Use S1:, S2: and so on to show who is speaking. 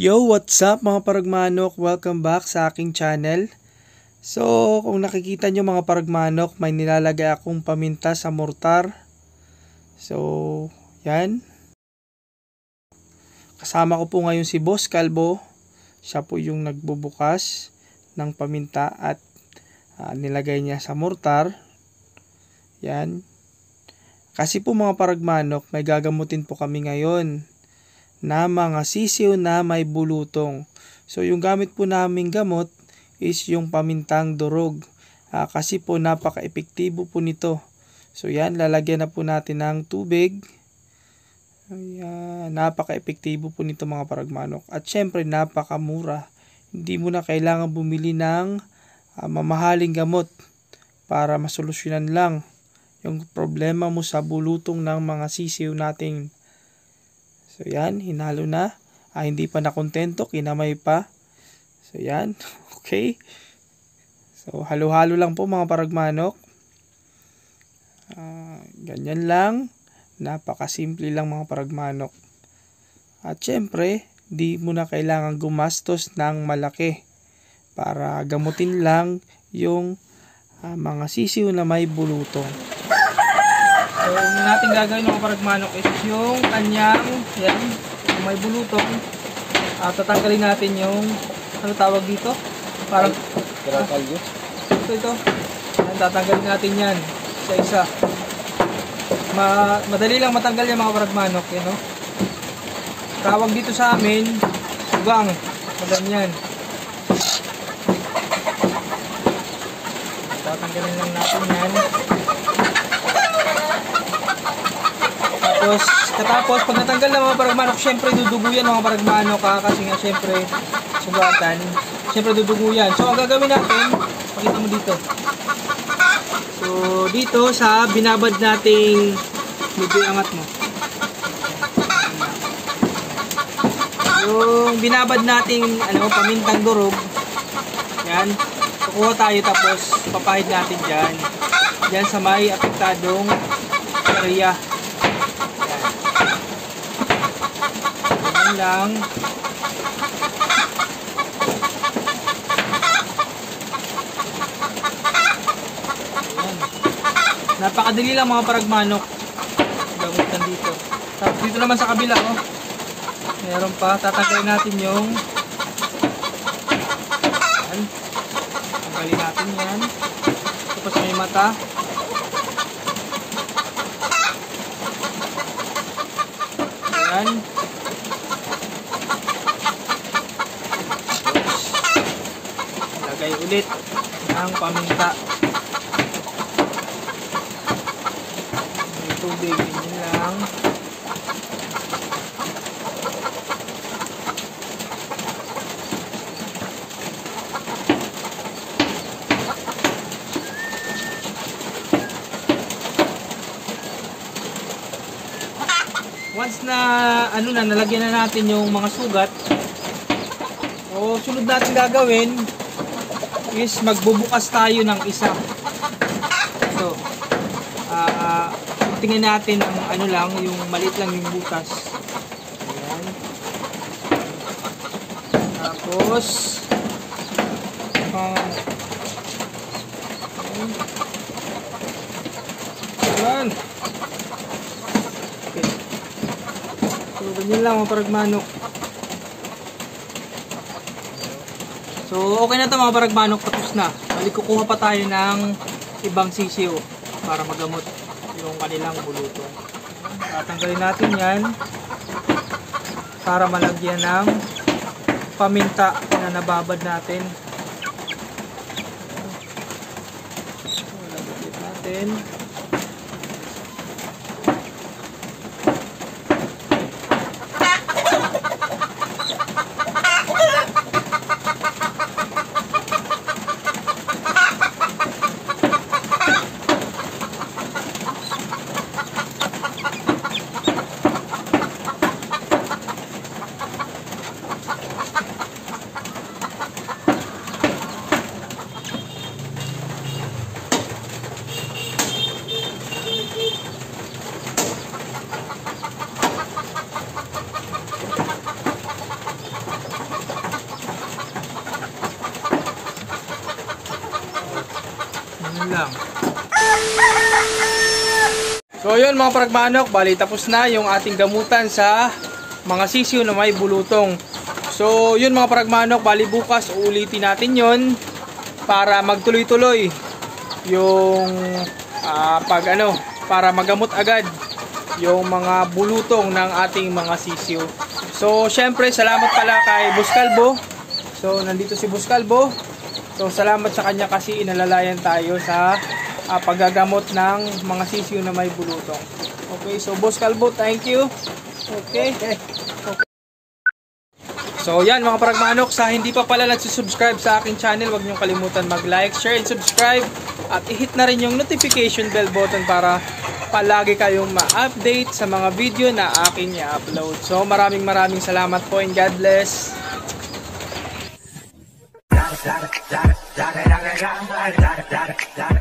S1: Yo, what's up mga paragmanok? Welcome back sa aking channel. So, kung nakikita nyo mga paragmanok, may nilalagay akong paminta sa mortar. So, yan. Kasama ko po ngayon si Boss Calvo. Siya po yung nagbubukas ng paminta at uh, nilagay niya sa mortar. Yan. Kasi po mga paragmanok, may gagamutin po kami ngayon na mga sisiw na may bulutong. So yung gamit po naming gamot is yung pamintang durog. Uh, kasi po napaka-epektibo po nito. So yan, lalagyan na po natin ng tubig. Ayan, napaka-epektibo po nito mga paragmanok. At syempre napakamura. Hindi mo na kailangan bumili ng uh, mamahaling gamot para masolusyonan lang yung problema mo sa bulutong ng mga sisiw nating So yan, hinalo na. Ah, hindi pa nakontento, kinamay pa. So yan, okay. So halo-halo lang po mga paragmanok. Ah, ganyan lang. Napakasimple lang mga paragmanok. At syempre, di mo na kailangan gumastos ng malaki para gamutin lang yung uh, mga sisiw na may bulutong. So, yung natin gagawin mga paragmanok is yung kanyang, yan, yung may bulutong. Uh, tatanggalin natin yung, ano tawag dito? Parang,
S2: Kirakalyo?
S1: Uh, ito, ito. Yan, tatanggalin natin yan, isa-isa. Ma madali lang matanggal yan mga paragmanok, yan no? Tawag dito sa amin, ugang. Madam yan. Tatanggalin lang natin yan. Tapos, katapos, pag natanggal na mga paragmanok, syempre dudugo yan mga paragmanok ha, kasi nga syempre, sugatan, syempre dudugo yan. So, ang gagawin natin, pakita mo dito. So, dito sa binabad nating, medyo angat mo. Yung binabad nating, ano, pamintang durog, yan, kukuha tayo tapos papahid natin dyan. Dyan sa may apektadong area. Lang. Ayan. Napakadali lang mga paragmanok. Gamutan dito. Tapos dito naman sa kabila, oh. Meron pa. Tatanggalin natin yung Ayan. Tanggalin natin yan. Tapos may mata. Ayan. Lagay ulit ng paminta. May tubig yun lang. Once na ano na nalagyan na natin yung mga sugat o sunod natin gagawin is magbubukas tayo ng isa. So, uh, tingnan natin ang ano lang, yung maliit lang yung bukas. Ayan. Tapos, uh, ayan. Okay. So, ganyan lang mga paragmanok. So, okay na ito mga baragmanok, tapos na. Balik kukuha pa tayo ng ibang sisiw para magamot yung kanilang bulutong. Tatanggalin natin yan para malagyan ng paminta na nababad natin. Malagyan natin. So yun mga paragmanok, bali tapos na yung ating gamutan sa mga sisiw na may bulutong. So yun mga paragmanok, bali bukas uulitin natin yon para magtuloy-tuloy yung ah, pag ano, para magamot agad yung mga bulutong ng ating mga sisiw. So syempre salamat pala kay Buskalbo. So nandito si Buskalbo. So salamat sa kanya kasi inalalayan tayo sa ah, paggagamot ng mga sisiw na may bulutong. Okay, so Boss Kalbo, thank you. Okay. okay. So yan mga paragmanok, sa hindi pa pala nagsusubscribe sa aking channel, huwag niyong kalimutan mag-like, share, and subscribe. At i-hit na rin yung notification bell button para palagi kayong ma-update sa mga video na aking i-upload. So maraming maraming salamat po and God bless.
S2: da da da da da da da da da da da